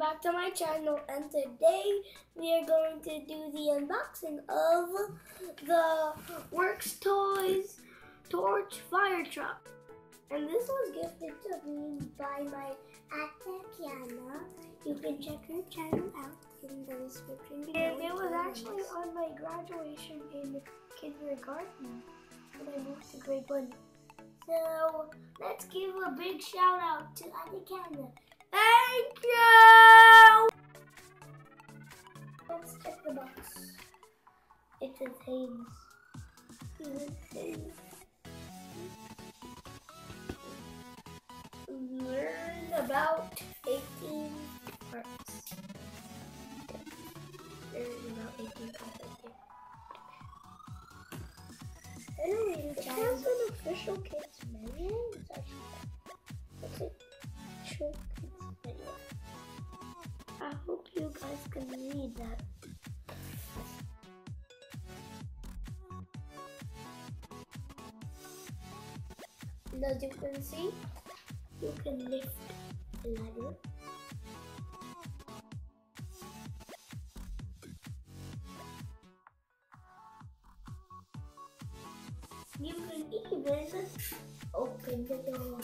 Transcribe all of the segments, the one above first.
back to my channel and today we are going to do the unboxing of the WorxToys Torch Fire Truck. And this was gifted to me by my aunt Kheiana. You can check her channel out in the description below. And it was actually on my graduation in kindergarten when I moved to grade one. So let's give a big shout out to Auntie Kheiana. Thank you! Let's check the box. It contains Learn about 18 parts. Learn about 18 parts right there. Anyway, it has an official kids can read that. And as you can see, you can lift the ladder. You can even open the door.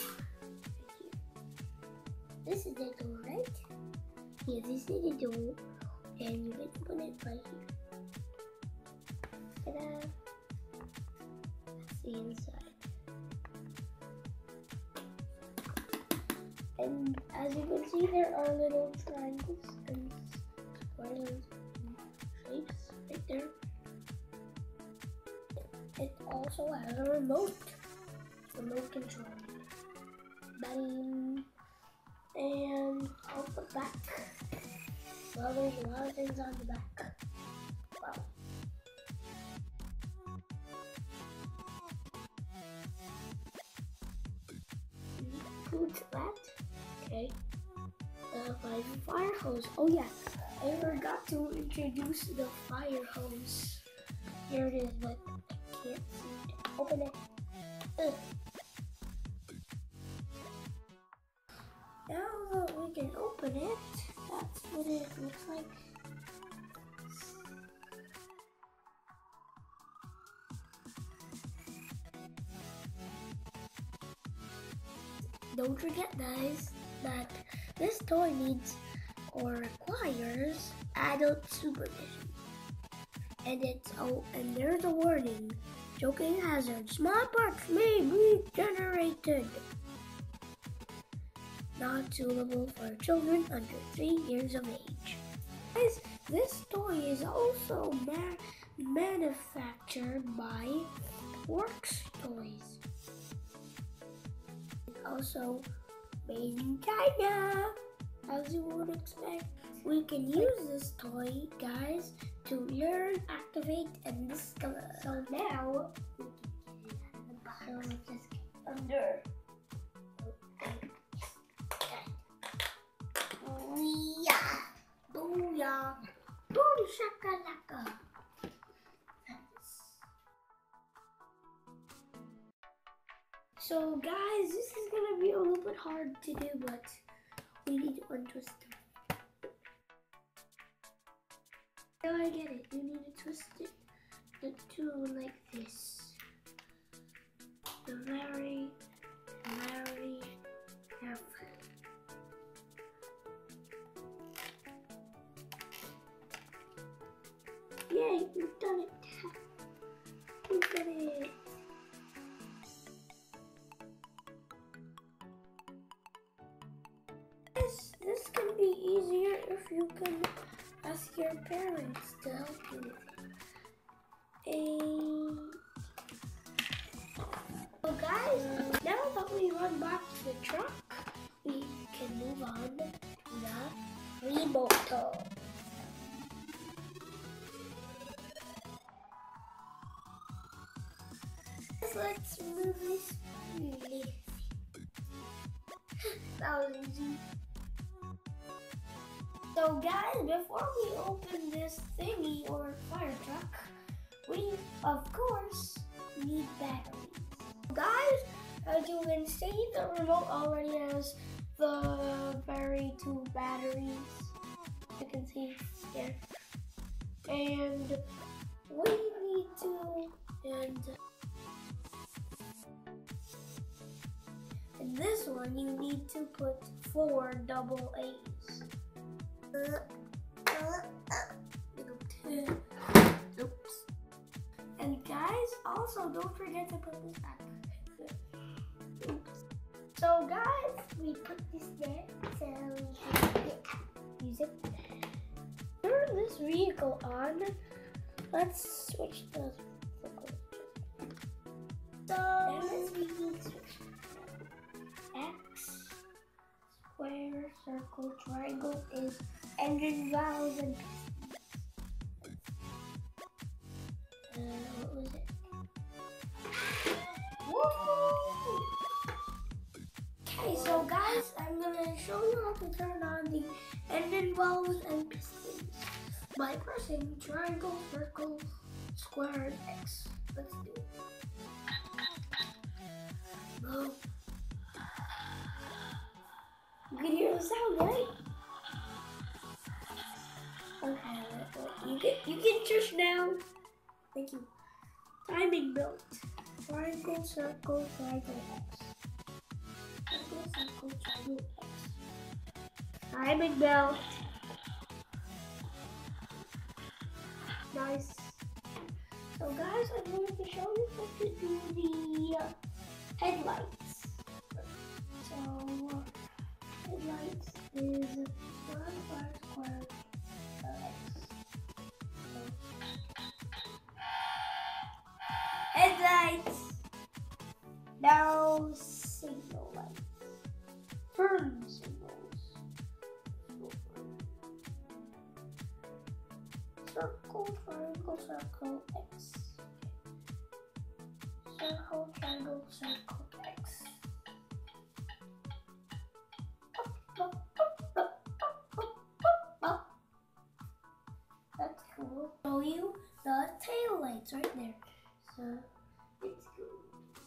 This is the door, right? Yeah, this is the door. And you can put it right here. Ta-da! That's the inside. And as you can see, there are little triangles and squares and shapes right there. It also has a remote, remote control. Bang. And out the back. Well, there's a lot of things on the back. Wow. Put that. Okay. Uh, fire hose. Oh yeah, I forgot to introduce the fire hose. Here it is, but I can't see it. Open it. Ugh. Now that we can open it, what it looks like. Don't forget guys that this toy needs or requires adult supervision. And it's oh and there's a warning. Joking hazard. Small parts may be generated not suitable for children under 3 years of age. Guys, this toy is also ma manufactured by Works Toys. Also made in China, as you would expect. We can use this toy, guys, to learn, activate, and discover. So now, the bottom of under. Booyah! Booyah! Boom shakalaka! So guys, this is gonna be a little bit hard to do, but we need to untwist them. Now I get it. You need to twist it two like this. Yay, we've done it. We did it. This, this can be easier if you can ask your parents to help you. And so guys, now that we run back to the truck, we can move on to the remote really. that was easy. So guys, before we open this thingy or fire truck, we of course need batteries. Guys, as you can see, the remote already has the very two batteries. You can see here. And we this one you need to put four double A's. Uh, uh, uh. Oops. And guys, also don't forget to put this back. Oops. So guys, we put this there so we can use it. Turn this vehicle on. Let's switch the circle triangle is valves and uh, what was it? Woo! Okay, so guys, I'm gonna show you how to turn on the engine valves and pistons by pressing triangle, circle, square, and X. Let's do it. You can hear the sound, right? Okay, you can you can just now. Thank you. Timing belt. Triangle, circle, triangle, X. Circle, circle, triangle, X. Timing belt. Nice. So guys, I'm going to show you how to do the headlights. So headlights is one bar square X. Headlights. Now signal lights. Turn signals. Circle, triangle, circle, X. Circle, triangle, circle, lights right there. So cool.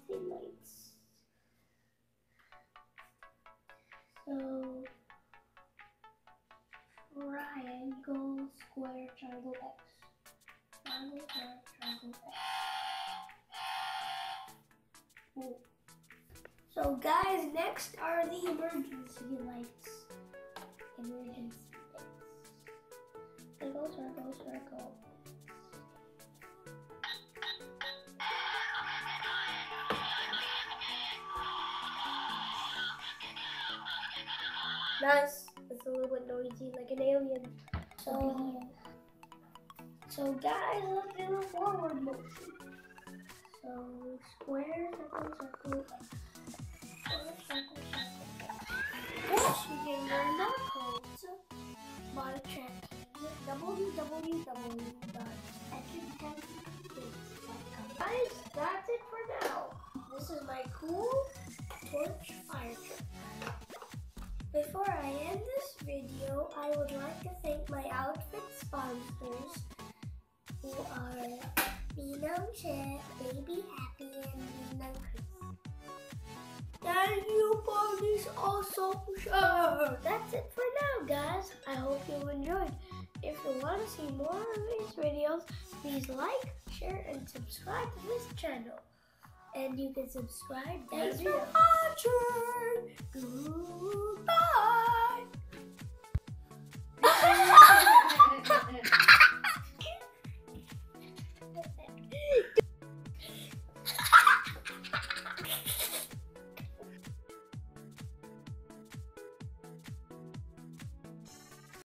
Tail lights. So triangle, square, triangle, X. Triangle, square, triangle, X. So guys, next are the emergency lights. Nice. It's a little bit noisy, like an alien. So, so guys, let's do a forward motion. So square, circle, circle. Square, circle, circle, Yes, you can learn our codes by checking www.educatedkids.com. Guys, that's it sponsors who are Phenom Chip, Baby Happy, and Phenom Cris. Thank you for this awesome shirt. That's it for now, guys. I hope you enjoyed. If you want to see more of these videos, please like, share, and subscribe to this channel. And you can subscribe. Thanks for watching. Goodbye.